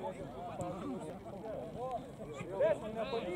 Ej, ko si?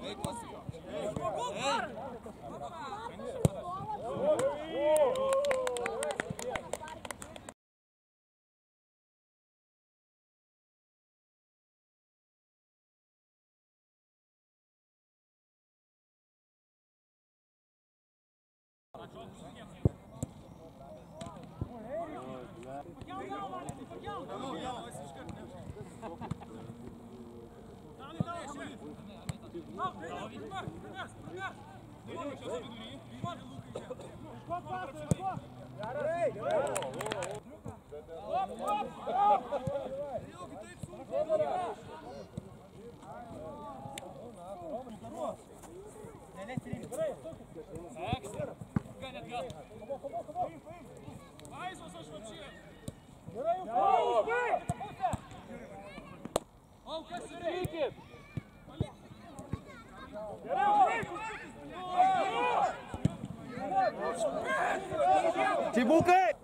Ej, ko si? Ej, ko si? Сейчас я буду линию. Лука еще. Лука, пас, Лука. Ярый! Тибукай!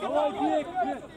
Давай, бег, бег!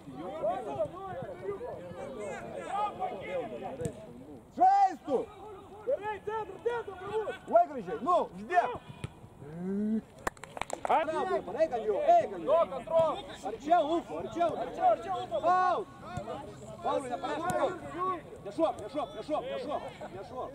ну, жди! Эй, коню, эй, коню! Арчел, уфу, арчел, арчел, арчел, аут! Пауль, я пошел! Я шоп, я шоп, я шоп, я шоп, я шоп!